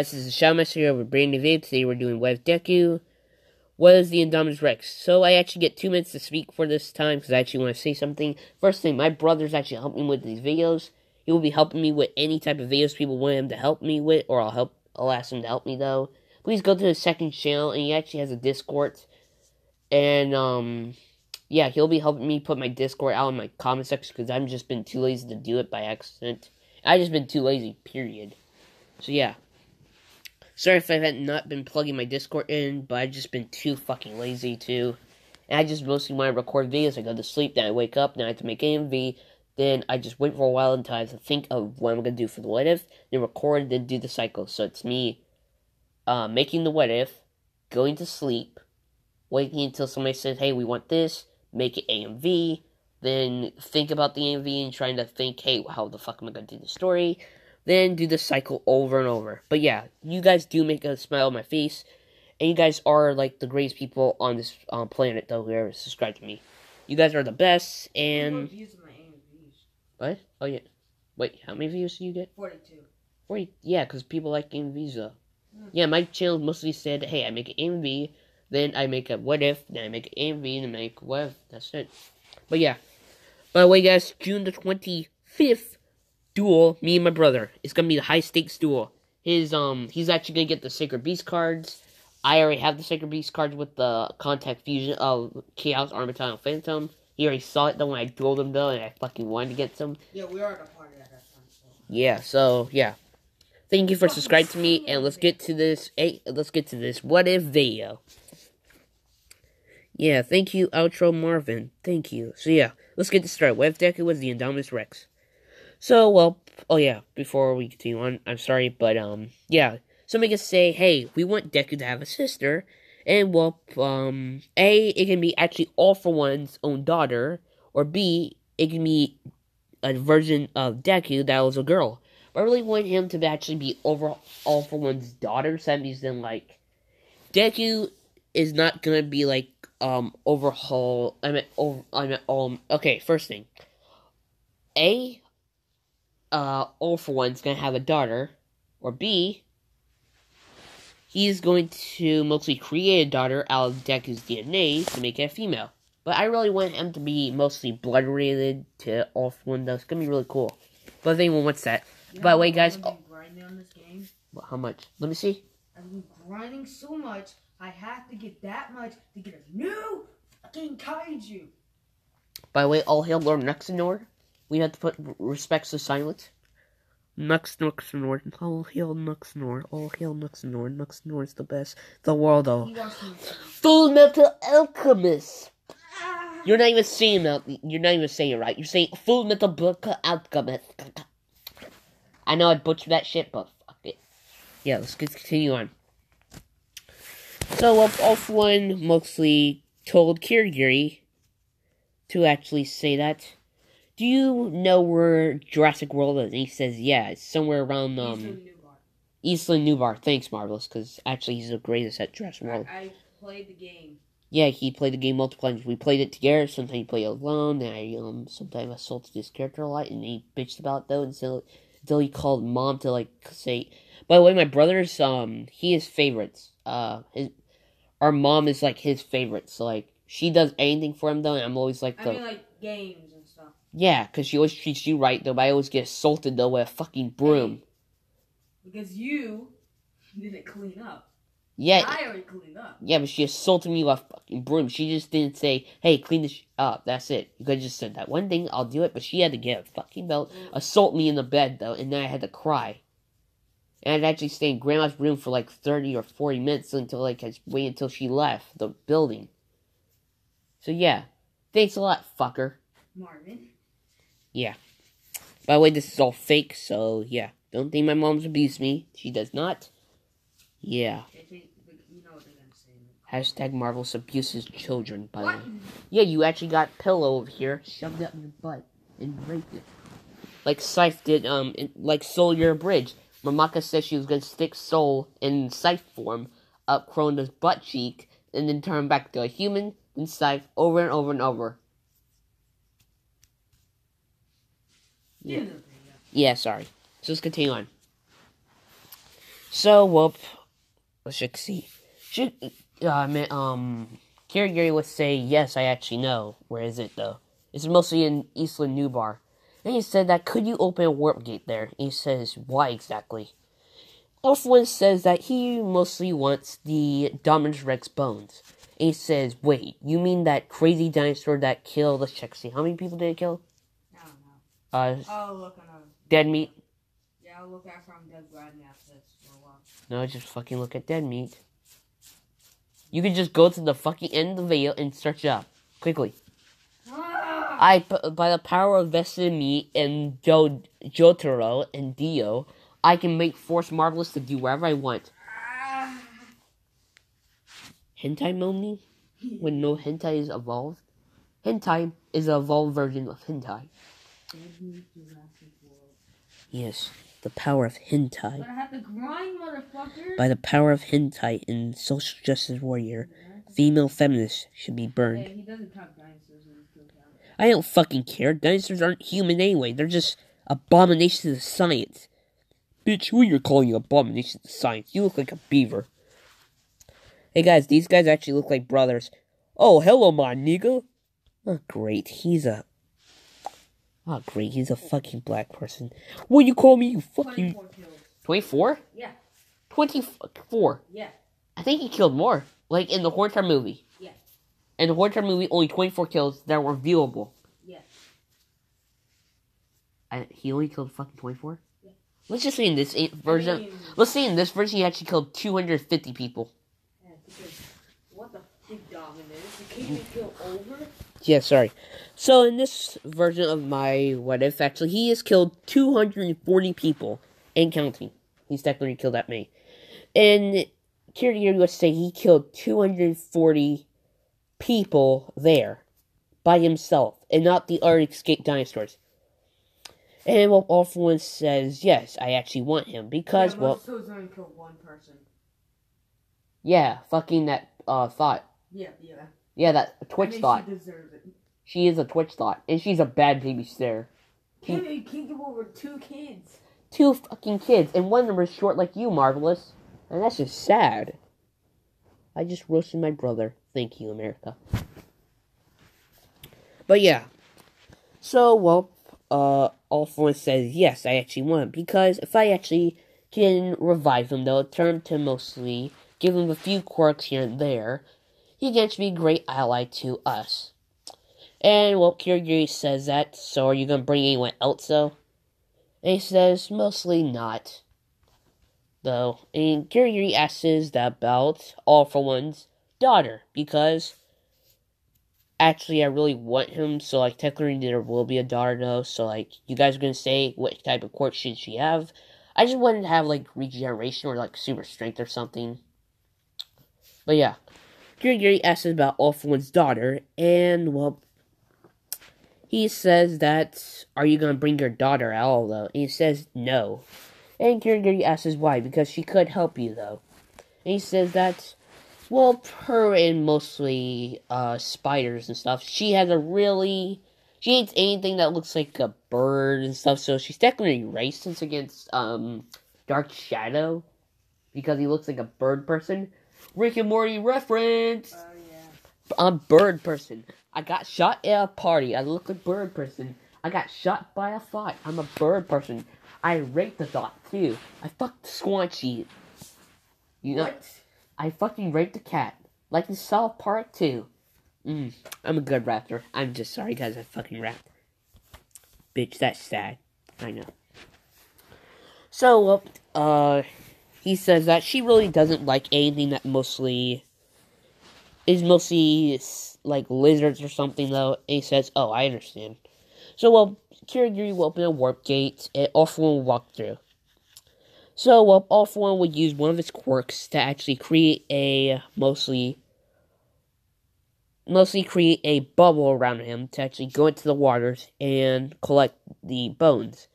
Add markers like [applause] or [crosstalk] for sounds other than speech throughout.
guys, this is Shamaster here Brand New Video. Today we're doing Web Deku. What is the Indominus Rex? So I actually get two minutes to speak for this time because I actually want to say something. First thing, my brother's actually helping me with these videos. He will be helping me with any type of videos people want him to help me with, or I'll help. I'll ask him to help me though. Please go to his second channel, and he actually has a Discord. And um, yeah, he'll be helping me put my Discord out in my comment section because I've just been too lazy to do it by accident. I've just been too lazy. Period. So yeah. Sorry if I've not been plugging my Discord in, but I've just been too fucking lazy to. And I just mostly want to record videos. I go to sleep, then I wake up, then I have to make AMV. Then I just wait for a while until I have to think of what I'm gonna do for the what if, then record, then do the cycle. So it's me uh, making the what if, going to sleep, waiting until somebody says, hey, we want this, make it AMV, then think about the AMV and trying to think, hey, how the fuck am I gonna do the story? Then do the cycle over and over. But yeah, you guys do make a smile on my face, and you guys are like the greatest people on this um, planet, though, who ever subscribed to me. You guys are the best, and. What? Oh, yeah. Wait, how many views do you get? 42. 40. Yeah, because people like AMVs, though. Mm. Yeah, my channel mostly said, hey, I make an AMV, then I make a what if, then I make an AMV, and I make what if. That's it. But yeah. By the way, guys, June the 25th, duel, me and my brother. It's gonna be the high stakes duel. His um he's actually gonna get the Sacred Beast cards. I already have the Sacred Beast cards with the contact fusion of Chaos Armityle Phantom. He already saw it though when I dueled him though and I fucking wanted to get some. Yeah, we are at a party at that time. So. Yeah, so yeah. Thank you for subscribing to me and let's get to this hey let's get to this what if video. Yeah, thank you, Outro Marvin. Thank you. So yeah, let's get this started. Web Deku was the Indominus Rex. So, well, oh yeah, before we continue on, I'm sorry, but, um, yeah, somebody can say, hey, we want Deku to have a sister, and, well, um, A, it can be actually All for One's own daughter, or B, it can be a version of Deku that was a girl. But I really want him to actually be over All for One's daughter, so that means then, like, Deku is not gonna be, like, um, overhaul, I mean, over, I mean, um, okay, first thing. A, uh, All for One's gonna have a daughter, or B, he's going to mostly create a daughter out of Deku's DNA to make it a female. But I really want him to be mostly blood related to All for One, though. It's gonna be really cool. But if anyone wants that. You By the way, guys. Oh, well, how much? Let me see. I've been grinding so much, I have to get that much to get a new fucking kaiju. By the way, all hail Lord Nexenor we had to put respects to silence. Nux Nuxnor, all hail Nuxnor, all hail Nuxnor, Nuxnor is the best the world of. Full Metal Alchemist! You're not even saying that, you're not even saying it right. You're saying Full Metal Book Alchemist. I know I butchered that shit, but fuck it. Yeah, let's continue on. So, uh, Off One mostly told Kirigiri to actually say that do you know where Jurassic World is? And he says, yeah, it's somewhere around um, Eastland Nubar. Thanks, Marvelous, because actually he's the greatest at Jurassic World. I, I, played the game. Yeah, he played the game multiple times. We played it together. Sometimes he played alone. And I um sometimes assaulted his character a lot, and he bitched about it, though until until he called mom to like say. By the way, my brother's um he is favorites. Uh, his our mom is like his favorite. So like she does anything for him though, and I'm always like the. I mean, like games yeah, because she always treats you right, though. But I always get assaulted, though, with a fucking broom. Because you didn't clean up. Yeah. I already cleaned up. Yeah, but she assaulted me with a fucking broom. She just didn't say, hey, clean this up. That's it. You could have just said that one thing, I'll do it. But she had to get a fucking belt, mm. assault me in the bed, though, and then I had to cry. And I'd actually stay in Grandma's room for like 30 or 40 minutes until, like, I wait until she left the building. So, yeah. Thanks a lot, fucker. Marvin. Yeah. By the way, this is all fake, so yeah. Don't think my mom's abused me. She does not. Yeah. Hashtag Marvelous abuses children, by the way. Yeah, you actually got pillow over here, shoved up in your butt, and raped it. Like Scythe did, um, in, like Soul Your Bridge. Mamaka said she was gonna stick Soul in Scythe form up Crona's butt cheek, and then turn back to a human, and Scythe over and over and over. Yeah. Yeah, sorry. So let's continue on. So, whoop. let's just see. Should uh, um, Kirigiri would say, "Yes, I actually know." Where is it though? It's mostly in Eastland Newbar. And he said that could you open a warp gate there? And he says, "Why exactly?" Orphan says that he mostly wants the Dominus Rex bones. And he says, "Wait, you mean that crazy dinosaur that killed? Let's check. See how many people did it kill? Uh, I'll look on dead meat. yeah, I'll look after I'm dead riding after this for a while. No, just fucking look at dead meat. You can just go to the fucking end of the video and search it up quickly. Ah! I, by the power of vested in me and jo- Jotaro and Dio, I can make Force Marvelous to do whatever I want. Ah! Hentai only? [laughs] When no hentai is evolved? Hentai is an evolved version of hentai. Yes, the power of hentai. But I have to grind, motherfucker. By the power of hentai in Social Justice Warrior, female feminists should be burned. Hey, he doesn't count dinosaurs in his kill count. I don't fucking care. Dinosaurs aren't human anyway. They're just abominations of science. Bitch, who you're calling abominations of science? You look like a beaver. Hey guys, these guys actually look like brothers. Oh, hello, my nigga. Oh, great. He's a. Oh, great. He's a fucking black person. What you call me, you fucking. 24 kills. 24? Yeah, 24. yeah, I think he killed more. Like in the Hortar movie. yeah, In the Hortar movie, only 24 kills that were viewable. yeah. I, he only killed fucking 24? Yeah. Let's just say in this eight version. mean- let's say in this version, he actually killed 250 people. Yeah, because what the fuck, dominant? You can't even kill over? Yeah, sorry. So in this version of my what if, actually, he has killed 240 people and counting. He's technically killed that many. And Kiryu would say he killed 240 people there by himself and not the other escaped dinosaurs. And well, Orphan says, yes, I actually want him because, yeah, well, only kill one person. yeah, fucking that uh thought. Yeah, yeah. Yeah, that Twitch I mean, thought. She deserves it. She is a Twitch thought, and she's a bad baby stare. Can't you can't give over two kids. Two fucking kids, and one of them is short like you, Marvelous. And that's just sad. I just roasted my brother. Thank you, America. But yeah. So, well, uh, One says, yes, I actually want. Because if I actually can revive him, though, turn to mostly give him a few quirks here and there, he gets to be a great ally to us. And, well, Kirigiri says that, so are you gonna bring anyone else, though? And he says, mostly not. Though, and Kirigiri asks that about All For One's daughter, because actually I really want him, so like technically there will be a daughter though, so like you guys are gonna say what type of quirk should she have. I just wanted to have like regeneration or like super strength or something. But yeah. Kirigiri asks about For daughter, and well he says that are you gonna bring your daughter out though? And he says no. And Kirigiri asks why, because she could help you though. And he says that well, her and mostly uh spiders and stuff, she has a really she hates anything that looks like a bird and stuff, so she's technically racist against um Dark Shadow because he looks like a bird person. Rick and Morty reference. Oh yeah. I'm bird person. I got shot at a party. I look like bird person. I got shot by a thought. I'm a bird person. I raped the thought too. I fucked squanchy. You know, What? I fucking raped the cat. Like in South Park too. Mm, I'm a good rapper. I'm just sorry guys, I fucking rapped. Bitch, that's sad. I know. So, uh, he says that she really doesn't like anything that mostly is mostly like lizards or something though. And he says, "Oh, I understand." So, well, Kirigiri will open a warp gate and All One will walk through. So, well, All One would use one of his quirks to actually create a mostly mostly create a bubble around him to actually go into the waters and collect the bones.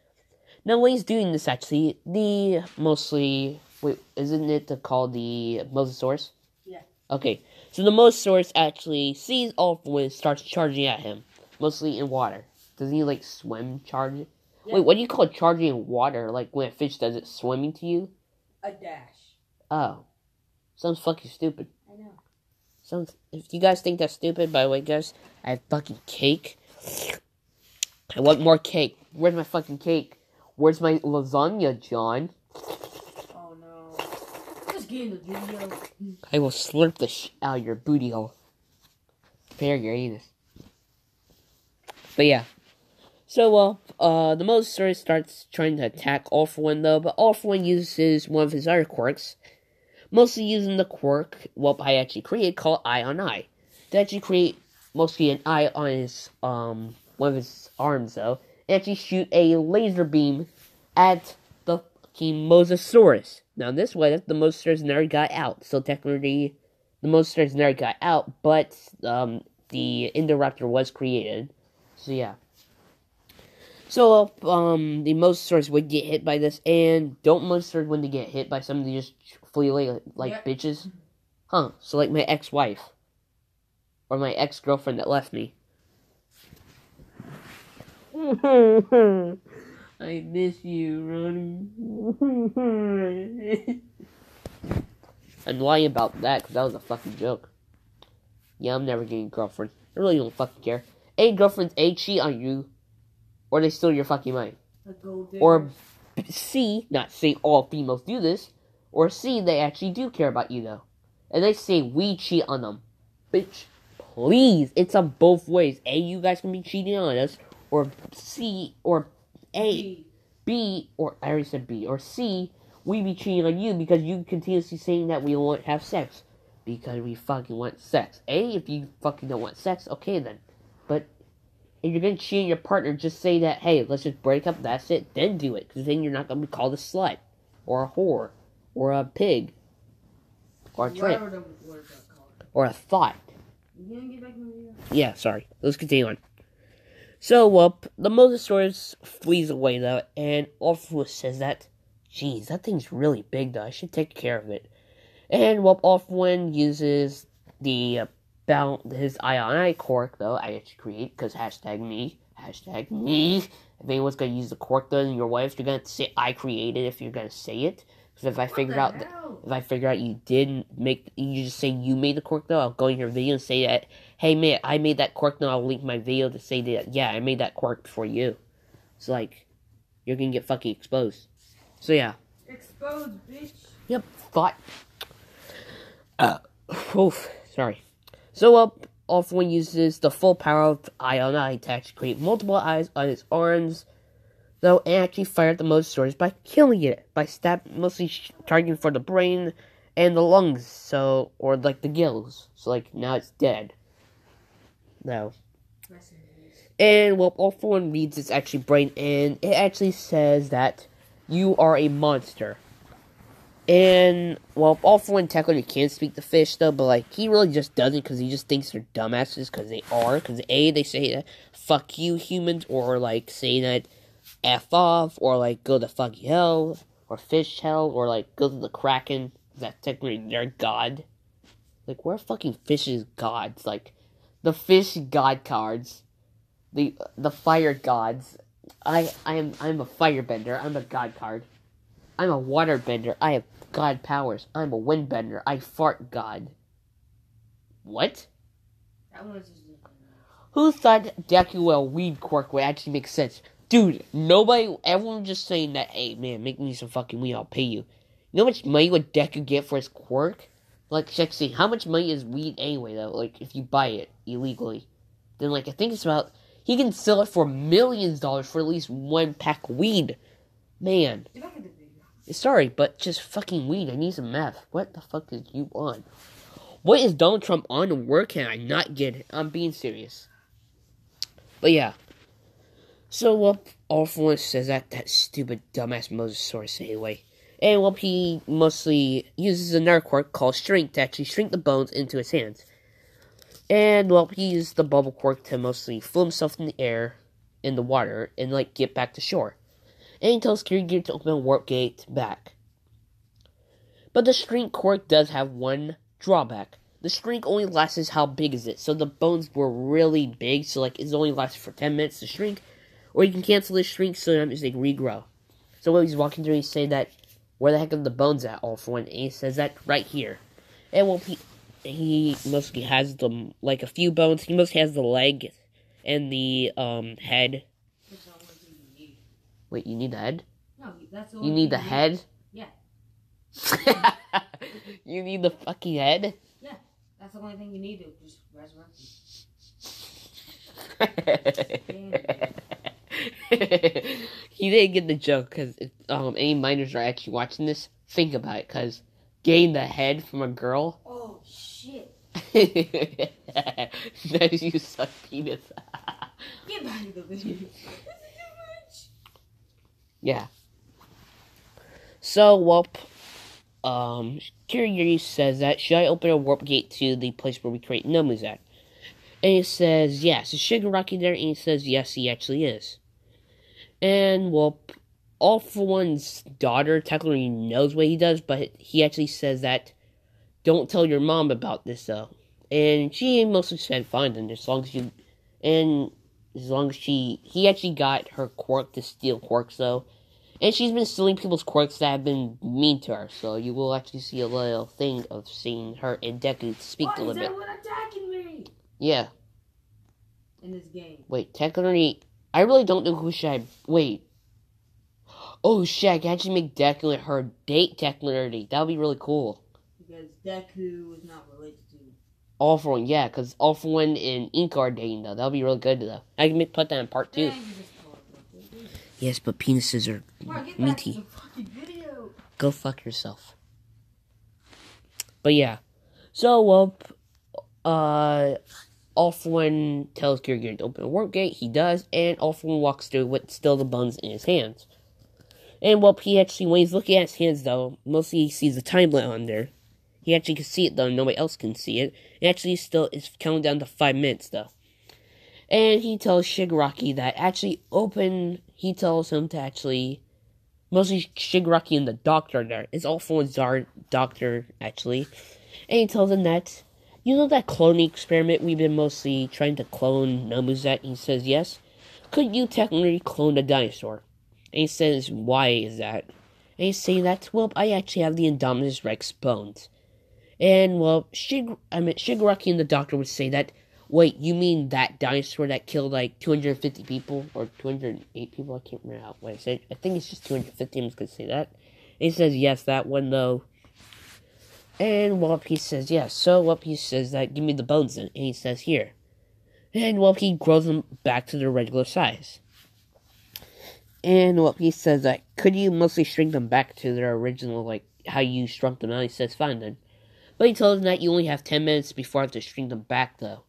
Now, when he's doing this, actually, the mostly wait, isn't it called the Mosasaurus? Yeah. Okay, so the Mosasaurus actually sees it, starts charging at him, mostly in water. Doesn't he like swim charge? Yeah. Wait, what do you call charging in water? Like when a fish does it swimming to you? a dash. Oh. Sounds fucking stupid. I know. Sounds. If you guys think that's stupid, by the way, guys, I have fucking cake. I want more cake. Where's my fucking cake? Where's my lasagna, John? Video. I will slurp the sh out of your booty hole. Prepare your anus. But yeah. So, well, uh, the Mosasaurus starts trying to attack All for One, though, but All for One uses one of his other quirks, mostly using the quirk, well, I actually created called Eye on Eye. To actually create mostly an eye on his, um, one of his arms, though, and actually shoot a laser beam at the fucking Mosasaurus. Now, this way, the Mosasaurus never got out, so technically, the Mosasaurus never got out, but, um, the Indoraptor was created. So, yeah. So, um, the Mosasaurus would get hit by this, and don't Mosasaurus when they get hit by something, they just flee like, like Yeah. bitches? Huh, so like my ex-wife. Or my ex-girlfriend that left me. [laughs] I miss you, Ronnie. I'm lying about that, because that was a fucking joke. Yeah, I'm never getting a girlfriend. I really don't fucking care. A, girlfriends, A, cheat on you, or they steal your fucking money. A gold digger. Or C, not say all females do this, or C, they actually do care about you though. And they say we cheat on them. Bitch, please, it's on both ways. A, you guys can be cheating on us, or C, or A, B. Or I already said B, or C, we be cheating on you because you continuously saying that we won't have sex. Because we fucking want sex. A, if you fucking don't want sex, okay then. But if you're gonna cheat on your partner, just say that, hey, let's just break up, that's it, then do it. Because then you're not gonna be called a slut, or a whore, or a pig, or a tramp, Whatever the word got called. or a thought. You gonna get back in the video? Yeah, sorry. Let's continue on. So, well, the Mosasaurus flees away, though, and Orpheus says that, geez, that thing's really big, though. I should take care of it. And, well, Orpheus uses the, uh, bound, his eye cork, though, I actually create, because hashtag me, hashtag me. If anyone's gonna use the cork, though, and your wife, you're gonna say, I created, if you're gonna say it. Because if I figure out that hell? if I figure out you didn't make, you just say you made the cork though, I'll go in your video and say that, hey man, I made that quirk, though, I'll link my video to say that, yeah, I made that quirk for you. It's like, you're gonna get fucking exposed. So yeah. Exposed, bitch. Yep, thought. Uh, oof, sorry. So, uh, Off One uses the full power of Eye on Eye to actually create multiple eyes on its arms, though, and actually fire at the Mosasaurus by killing it, by stab, mostly sh- targeting for the brain and the lungs, so, or like the gills. So, like, now it's dead. No. Rest in peace. And well, all for one reads its actually brain, and it actually says that you are a monster. And well, all for one technically can't speak the fish though, but like he really just doesn't because he just thinks they're dumbasses because they are. Because a they say that fuck you humans, or like say that f off, or like go to fuck hell, or fish hell, or like go to the kraken. That's technically their god. Like we're fucking fishes gods. Like the fish god cards the the fire gods. I I am I'm a firebender. I'm a god card. I'm a waterbender. I have god powers. I'm a windbender. I fart god. What? That was just. Who thought Deku weed quirk would actually make sense? Dude, nobody everyone just saying that, hey man, make me some fucking weed, I'll pay you. You know how much money would Deku get for his quirk? Like check see, how much money is weed anyway though, like if you buy it illegally? Then like I think it's about he can sell it for millions of dollars for at least one pack of weed. Man. Get back in the video. Sorry, but just fucking weed. I need some meth. What the fuck is you on? What is Donald Trump on and where can I not get it? I'm being serious. But yeah. So, well, all for one says that that stupid dumbass Mosasaurus anyway. And, well, he mostly uses another quirk called Shrink to actually shrink the bones into his hands. And, well, he used the bubble quirk to mostly float himself in the air, in the water, and, like, get back to shore and he tells Kiryu to open warp gate back. But the shrink quirk does have one drawback. The shrink only lasts as how big is it? So the bones were really big, so like it's only lasted for ten minutes to shrink. Or you can cancel the shrink so that they regrow. So while he's walking through, he's saying that, where the heck are the bones at, all for one? And he says that right here. And well, he, he mostly has the, like a few bones. He mostly has the leg and the um head. That's the only thing you. Wait, you need the head? No, that's the You need the thing head? Yeah. [laughs] you need the fucking head? Yeah, that's the only thing you need to just resurrect [laughs] [laughs] he didn't get the joke because um, any minors are actually watching this. Think about it, because getting the head from a girl. Oh shit! [laughs] that you suck penis. [laughs] Get to the video. This is too much. yeah. So, well, um, Kirigiri says that should I open a warp gate to the place where we create Nomus at? And he says yes. Is Shigaraki there? And he says yes, he actually is. And well, all for one's daughter technically knows what he does, but he actually says that don't tell your mom about this though. And she mostly said fine then as long as you and as long as she he actually got her quirk to steal quirks though. And she's been stealing people's quirks that have been mean to her, so you will actually see a little thing of seeing her and Deku speak Why a little is bit. everyone attacking me Yeah. in this game? Wait, technically, I really don't know who should I. Wait. Oh shit! I can actually make Deku and her date technically. That would be really cool. Because Deku is not related to. All for one, yeah, because All for one and Ink are dating though. That would be really good though. I can make, put that in part two. Dang, you just called it. Yes, but penises are Mark, get meaty. video. Go fuck yourself. But yeah, so well, uh, All tells Kirigiri to open a warp gate. He does, and All walks through with still the buns in his hands. And while he actually, when he's looking at his hands, though, mostly he sees the time timeline on there. He actually can see it though; nobody else can see it. It actually still is counting down to five minutes though. And he tells Shigaraki that actually open. He tells him to actually mostly Shigaraki and the doctor there. It's all for one's doctor, actually. And he tells him that, you know that cloning experiment we've been mostly trying to clone Nomuzet? He says, yes. Could you technically clone a dinosaur? And he says, why is that? And he's saying that, well, I actually have the Indominus Rex bones. And, well, Shig- I mean, Shigaraki and the doctor would say that, wait, you mean that dinosaur that killed like 250 people? Or 208 people? I can't remember how, what I said. I think it's just 250, I'm just gonna say that. And he says, yes, that one though. And Whoopie says, yes. So Whoopie says that, give me the bones then. And he says, here. And Whoopie grows them back to their regular size. And Whoopie says that, could you mostly shrink them back to their original, like, how you shrunk them out? He says, fine then. But he tells him that you only have 10 minutes before I have to shrink them back, though.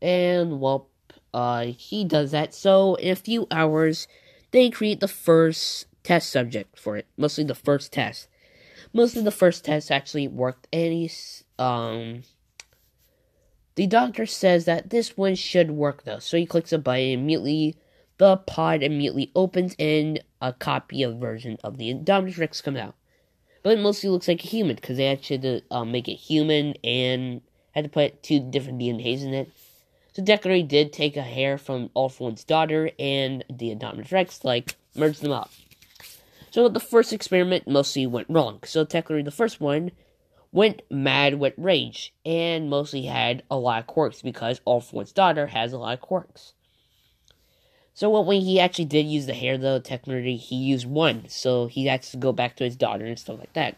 And, well, uh, he does that. So, in a few hours, they create the first test subject for it. Mostly the first test. Mostly the first tests actually worked, and he's, um, the doctor says that this one should work though. So he clicks a button, and immediately the pod immediately opens, and a copy of version of the Indominus Rex comes out. But it mostly looks like a human because they actually had to um, make it human and had to put two different DNAs in it. So Decory did take a hair from All for One's daughter and the Indominus Rex, like merge them up. So the first experiment mostly went wrong. So technically the first one went mad with rage and mostly had a lot of quirks because All for One's daughter has a lot of quirks. So what when he actually did use the hair though, technically he used one, so he had to go back to his daughter and stuff like that.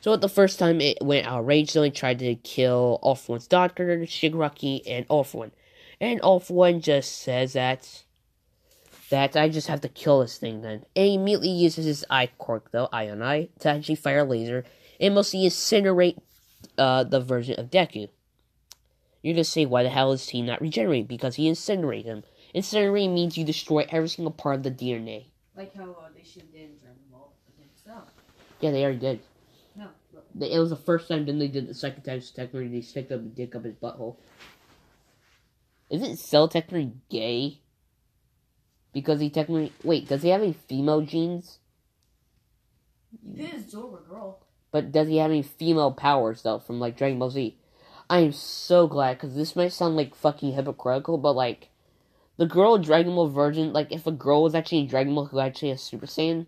So at the first time it went outraged, so he tried to kill All for One's daughter, Shigaraki, and All for One. And All for One just says that that I just have to kill this thing then. And he immediately uses his eye quirk though, Ion Eye, to actually fire a laser and mostly incinerate uh, the version of Deku. You're gonna say, why the hell is he not regenerate? Because he incinerated him. Incinerate means you destroy every single part of the DNA. Like how uh, they should did in Dragon Ball Yeah, they already did. No. It was the first time, then they did the second time, so technically they stick up a dick up his butthole. Isn't Cell technically gay? Because he technically. Wait, does he have any female genes? His Zorba girl. But does he have any female powers, though, from, like, Dragon Ball Z? I am so glad, because this might sound, like, fucking hypocritical, but, like, the girl Dragon Ball Virgin, like, if a girl was actually in Dragon Ball who actually has Super Saiyan,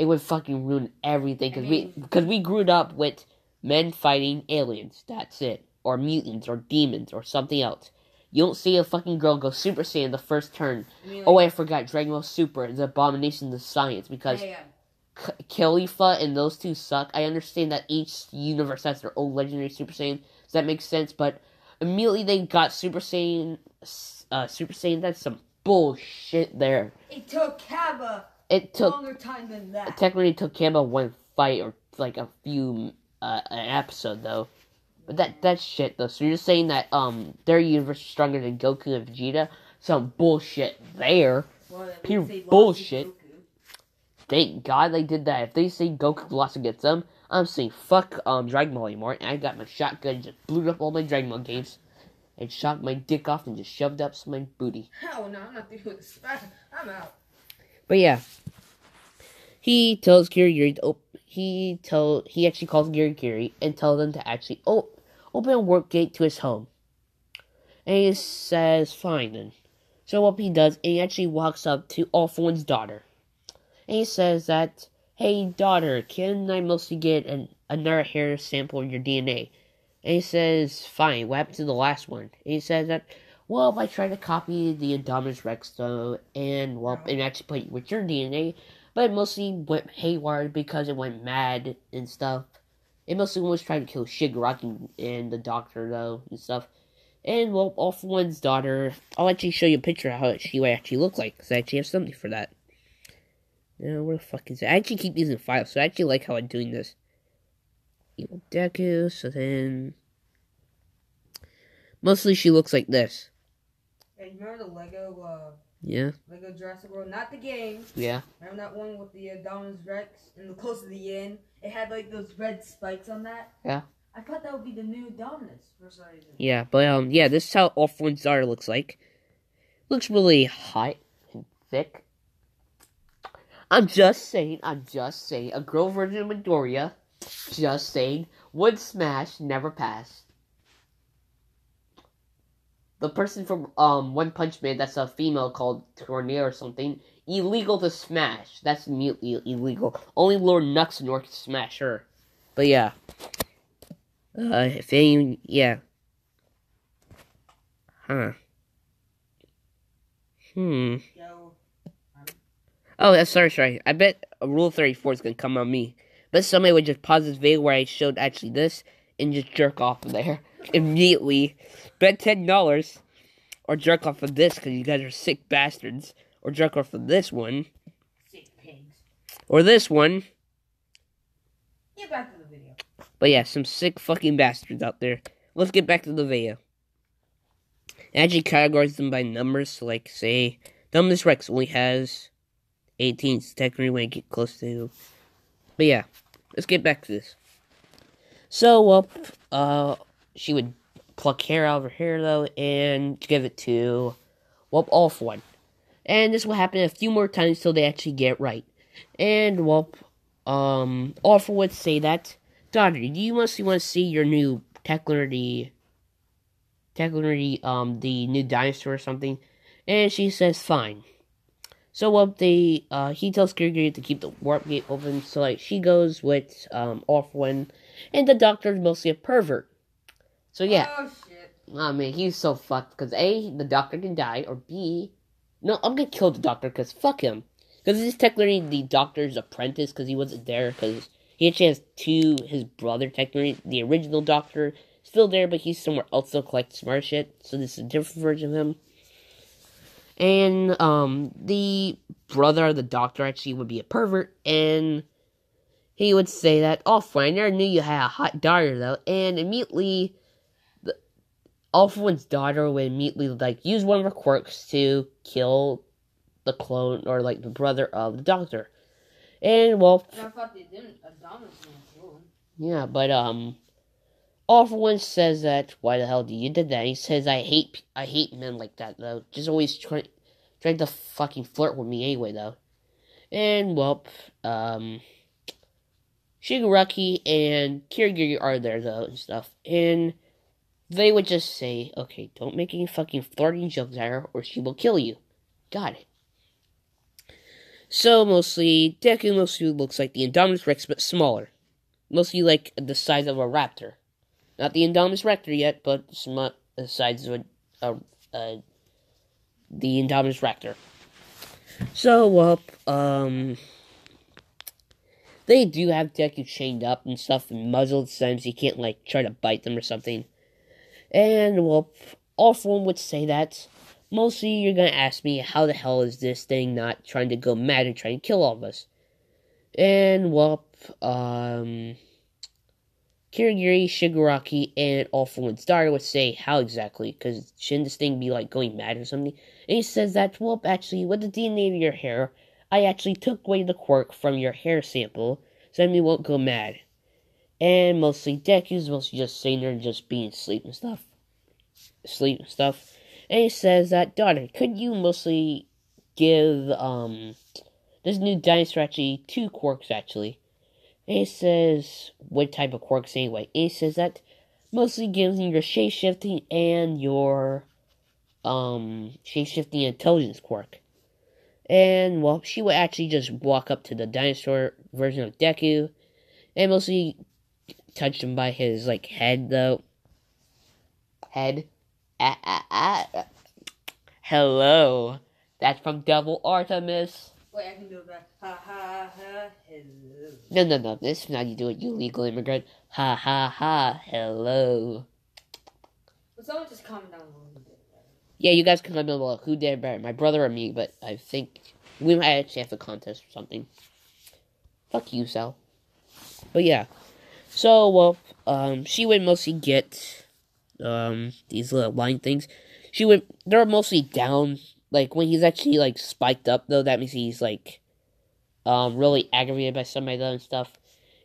it would fucking ruin everything because I we because we grew up with men fighting aliens. That's it, or mutants, or demons, or something else. You don't see a fucking girl go Super Saiyan the first turn. I mean, Oh, like, I forgot Dragon Ball Super is an abomination to science because Caulifla and those two suck. I understand that each universe has their own legendary Super Saiyan. Does that make sense? But immediately they got Super Saiyan. Uh, Super Saiyan. That's some bullshit. There. it took Kaba It took longer time than that. it technically took Kamba one fight or like a few uh, an episode though. But that that's shit though. So you're just saying that um their universe is stronger than Goku and Vegeta? Some bullshit there. Well, pure least they lost to bullshit. Thank God they did that. If they say Goku lost against them, I'm saying fuck um Dragon Ball anymore. And I got my shotgun, and just blew up all my Dragon Ball games, and shot my dick off and just shoved up some my booty. Hell no, I'm not doing this. [laughs] I'm out. But yeah, he tells Gary to op- he tell he actually calls Gary Gary and tells them to actually oh open a work gate to his home. And he says fine then. So what he does, he actually walks up to All One's daughter, and he says that hey daughter, can I mostly get an another hair sample of your DNA? And he says fine. What happened to the last one? And he says that well, I tried to copy the Indominus Rex though, and well, and actually put it with your DNA, but it mostly went haywire because it went mad and stuff. It mostly was trying to kill Shigaraki and the doctor though and stuff. And well, all for one's daughter. I'll actually show you a picture of how she would actually look like because I actually have something for that. Now where the fuck is it? I actually keep these in files, so I actually like how I'm doing this. Evil Deku. So then, mostly she looks like this. Hey, you remember the Lego, uh, Yeah, Like a Jurassic World? Not the game. yeah. Remember that one with the uh, Dominus Rex? And the close to the end, it had like those red spikes on that. Yeah. I thought that would be the new Dominus for some reason. Yeah, but um, yeah, this is how For One's looks like. Looks really hot and thick. I'm just saying, I'm just saying, a girl version of Midoriya, just saying, would smash, never pass. The person from um One Punch Man that's a female called Tornado or something, illegal to smash. That's immediately illegal. Only Lord Nuxnor can smash her. But yeah. Uh, if any, yeah. Huh. Hmm. Oh, that's sorry, sorry. I bet Rule 34 is gonna come on me. But somebody would just pause this video where I showed actually this and just jerk off of there immediately. Bet ten dollars, or jerk off of this because you guys are sick bastards, or jerk off of this one, sick pigs. or this one. Get back to the video. But yeah, some sick fucking bastards out there. Let's get back to the video. It actually categorize them by numbers. So, like, say, Dumbest Rex only has 18. So technically, when I get close to. But yeah, let's get back to this. So, well, uh, she would pluck hair out of her hair, though, and give it to, well, off one. And this will happen a few more times till they actually get right. And, well, um, Orphan would say that Daughter, do you mostly want to see your new technically, technically, um, the new dinosaur or something? And she says, fine. So, well, they, uh, he tells Kirigiri to keep the warp gate open, so, like, she goes with, um, Orphan, and the doctor's mostly a pervert. So, yeah. Oh shit. Oh man, he's so fucked. Because A, the doctor can die, or B, no, I'm gonna kill the doctor because fuck him. Because this is technically the doctor's apprentice because he wasn't there. Because he actually has two, his brother, technically, the original doctor, still there, but he's somewhere else to collect smart shit. So this is a different version of him. And, um, the brother of the doctor actually would be a pervert, and he would say that, oh, fine, I never knew you had a hot daughter, though, and immediately Alpha's daughter would immediately like use one of her quirks to kill the clone or like the brother of the doctor. And well, And I thought they didn't. A Dominus man kill him. yeah, but um, Alpha One says that why the hell do you did that? He says I hate I hate men like that though. Just always trying trying to fucking flirt with me anyway though. And well, um, Shigaraki and Kirigiri are there though and stuff, and they would just say, "Okay, don't make any fucking flirting jokes at her, or she will kill you." Got it. So mostly, Deku mostly looks like the Indominus Rex, but smaller. Mostly like the size of a raptor. Not the Indominus Raptor yet, but sm- the size of a, a the Indominus Raptor. So, well, um, they do have Deku chained up and stuff and muzzled, sometimes you can't, like, try to bite them or something. And, well, all form would say that. Mostly, you're gonna ask me, how the hell is this thing not trying to go mad and try and kill all of us? And, well, um, Kirigiri, Shigaraki, and All For daughter would say, how exactly? Because shouldn't this thing be, like, going mad or something? And he says that, well, actually, with the DNA of your hair, I actually took away the quirk from your hair sample, so that we won't go mad. And mostly Deku's mostly just sitting there and just being asleep and stuff. Sleep and stuff. And he says that, daughter, could you mostly give, um, this new dinosaur actually two quirks, actually? And he says, what type of quirks anyway? And he says that mostly gives you your shape shifting and your, um, shape shifting intelligence quirk. And, well, she would actually just walk up to the dinosaur version of Deku and mostly touch him by his, like, head, though. Head. Ah, ah, ah. Hello. That's from Devil Artemis. Wait, I can do that. Ha ha ha. Hello. No, no, no. This is not how you do it, you illegal immigrant. Ha ha ha. Hello. Someone just comment down below who did that? Yeah, you guys can comment below who did better, my brother or me, but I think we might actually have a contest or something. Fuck you, Sal. But yeah. So, well, um, she would mostly get, um, these little line things. She would, they're mostly down. Like, when he's actually, like, spiked up, though, that means he's, like, um, really aggravated by somebody, and stuff.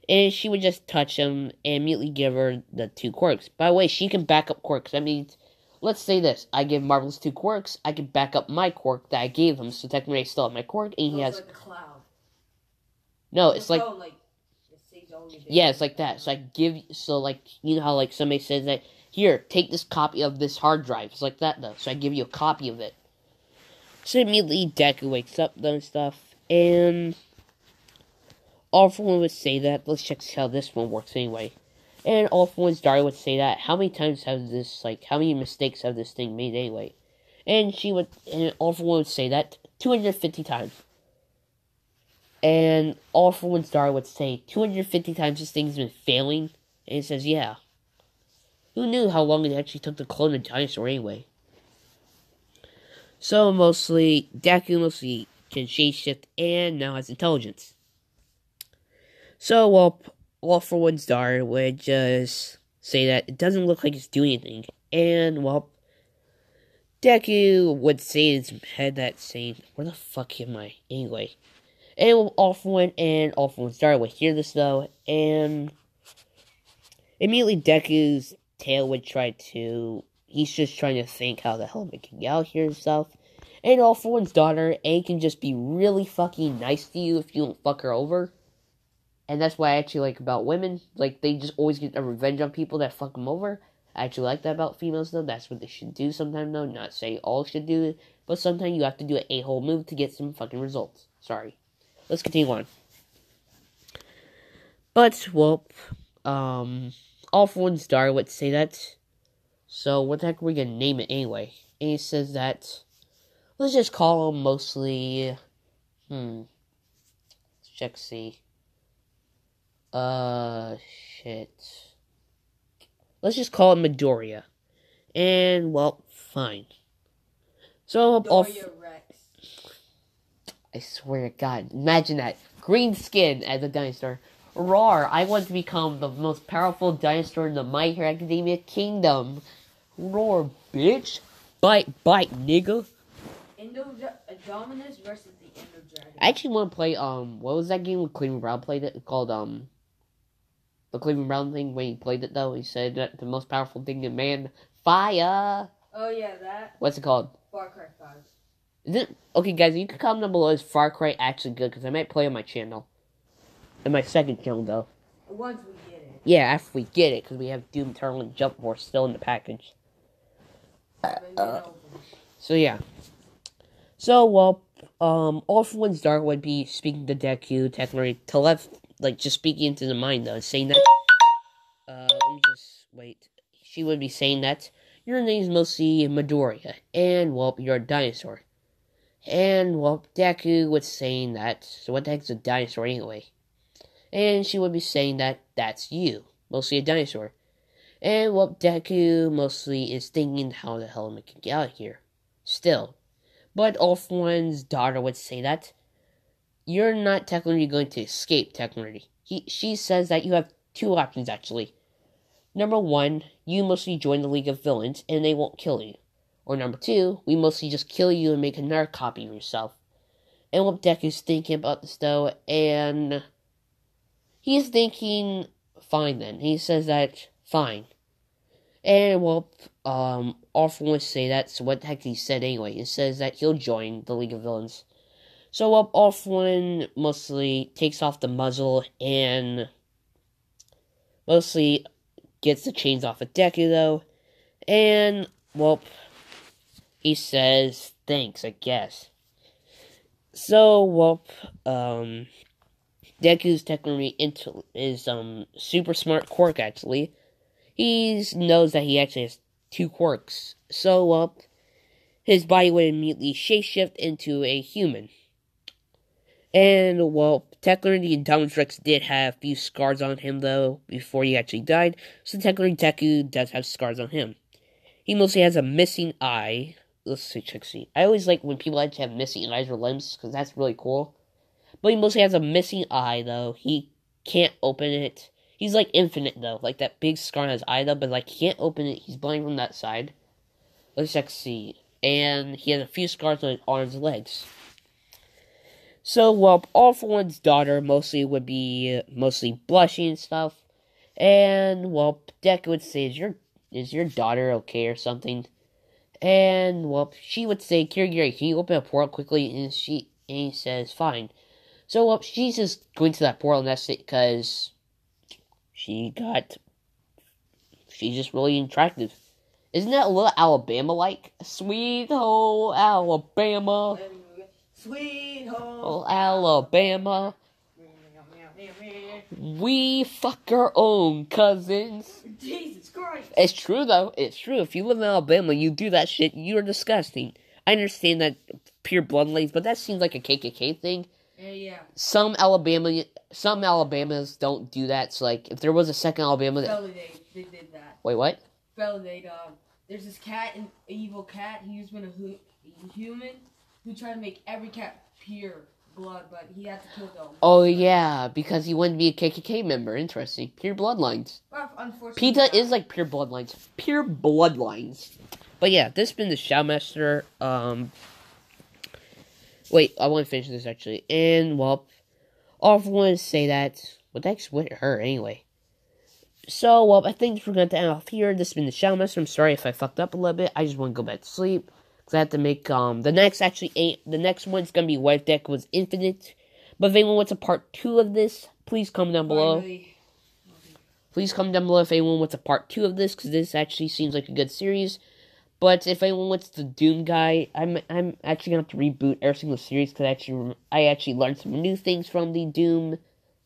And she would just touch him and immediately give her the two quirks. By the way, she can back up quirks. That means let's say this: I give Marvelous two quirks. I can back up my quirk that I gave him, so technically I still have my quirk, and he has like no. It's like oh, like it saves all your yeah, it's like that. So I give so like you know how like somebody says that here, take this copy of this hard drive. It's like that though. So I give you a copy of it. So immediately Deku wakes up though and stuff, and all for one would say that. Let's check how this one works anyway. And all for one's daughter would say that. How many times have this like how many mistakes have this thing made anyway? And she would and all for one would say that two hundred fifty times. And all for one star would say two hundred fifty times this thing's been failing. And it says, yeah. Who knew how long it actually took to clone a dinosaur anyway? So mostly Deku mostly can shapeshift and now has intelligence. So well all for one star would just say that it doesn't look like it's doing anything. And well Deku would say in his head that saying, Where the fuck am I? Anyway. And all for one and for one's daughter would hear this though, and immediately Deku's tail would try to he's just trying to think how the hell he can get out here himself. And all for one's daughter, A can just be really fucking nice to you if you don't fuck her over. And that's what I actually like about women. Like, they just always get a revenge on people that fuck them over. I actually like that about females, though. That's what they should do sometimes, though. Not say all should do it, but sometimes you have to do an a hole move to get some fucking results. Sorry. Let's continue on. But, well, um, all for one's daughter would say that. So, what the heck are we gonna name it anyway? And he says that. Let's just call him mostly. Hmm. Let's check, see. Uh, shit. Let's just call it Midoriya. And, well, fine. So, all. Doria Rex. I swear to God, imagine that. Green skin as a dinosaur. Roar, I want to become the most powerful dinosaur in the My Hero Academia kingdom. Roar, bitch. Bite, bite, nigga. Indominus versus the Indo I actually want to play, um, what was that game when Cleveland Brown played it? Called, um, the Cleveland Brown thing when he played it, though. He said that the most powerful thing in man, fire. Oh, yeah, that. What's it called? Far Cry 5 it okay, guys? You can comment down below. Is Far Cry actually good? Because I might play on my channel, on my second channel though. Once we get it. Yeah, after we get it, because we have Doom Eternal and Jump Force still in the package. But, you So yeah. So well, um, All for One's Dark would be speaking to Deku, technically, to left, like, just speaking into the mind, though, saying that, uh, let me just, wait, she would be saying that, your name's mostly Midoriya, and, well, you're a dinosaur. And, well, Deku was saying that, so what the heck's a dinosaur anyway? And she would be saying that that's you, mostly a dinosaur. And, well, Deku mostly is thinking how the hell am I gonna get out of here? Still. But for One's daughter would say that you're not technically going to escape, technically. He, she says that you have two options, actually. Number one, you mostly join the League of Villains and they won't kill you. Or number two, we mostly just kill you and make another copy of yourself. And what Deku's thinking about this though, and he's thinking, fine then. He says that, fine. And well, um, for one say that, so what the heck he said anyway? He says that he'll join the League of Villains. So well, one mostly takes off the muzzle and mostly gets the chains off of Deku though. And well, he says thanks, I guess. So, well, um, Deku's technically into is um super smart quirk actually. He knows that he actually has two quirks. So, well, his body would immediately shapeshift into a human. And, well, technically, Indominus Rex did have a few scars on him, though, before he actually died. So, technically, Deku does have scars on him. He mostly has a missing eye, let's see, see. I always like when people actually have missing eyes or limbs because that's really cool. But he mostly has a missing eye though. He can't open it. He's like infinite though, like that big scar on his eye though, but like he can't open it. He's blind from that side. Let's check see. And he has a few scars on his arms and legs. So, well, All for One's daughter mostly would be mostly blushing and stuff. And, well, Deku would say, is your, is your daughter okay or something? And well, she would say, Kurogiri, can you open a portal quickly? And she and he says, fine. So well, she's just going to that portal and that's it because she got she's just really attractive. Isn't that a little Alabama like? Sweet home Alabama. Sweet home. Alabama. We fuck our own cousins. Jesus Christ. It's true though. It's true. If you live in Alabama, you do that shit. You're disgusting. I understand that pure bloodlines, but that seems like a KKK thing. Yeah, yeah. Some Alabama, some Alabamas don't do that. So like, if there was a second Alabama, that, Validate. They did that. wait, what? Validate. Um, there's this cat, an evil cat. He's been a hu- human who tried to make every cat pure blood, but he had to kill them. Oh yeah, because he wouldn't be a KKK member. Interesting. Pure bloodlines. Well, unfortunately, PETA is like pure bloodlines. Pure bloodlines. But yeah, this has been the Shadowmaster. Um, wait, I want to finish this actually. And well, all I want to say that what the heck's with her anyway. So well, I think we're going to end off here. This has been the Shadowmaster. I'm sorry if I fucked up a little bit. I just want to go back to sleep because I have to make um the next actually eight. The next one's gonna be Wife Deck was Infinite. But if anyone wants a part two of this, please comment down below. Please comment down below if anyone wants a part two of this, because this actually seems like a good series. But if anyone wants the Doom guy, I'm I'm actually gonna have to reboot every single series because I actually I actually learned some new things from the Doom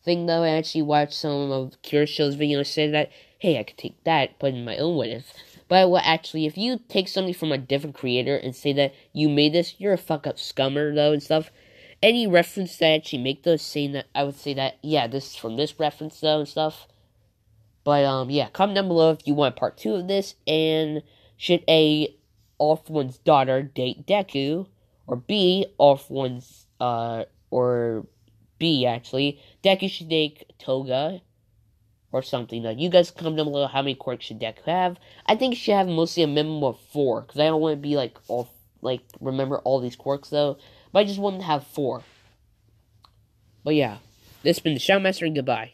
thing though. I actually watched some of Kurishow's video and said that hey I could take that, put in my own what if. But well, actually, if you take something from a different creator and say that you made this, you're a fuck up scummer though and stuff. Any reference that I actually make those saying that I would say that yeah this is from this reference though and stuff. But um yeah, comment down below if you want part two of this and should A for One's daughter date Deku or B for One's uh or B actually Deku should date Toga or something. Like you guys comment down below how many quirks should deck have. I think should have mostly a minimum of four because I don't want to be like all like remember all these quirks though. But I just want to have four. But yeah, this has been the Shadowmaster and goodbye.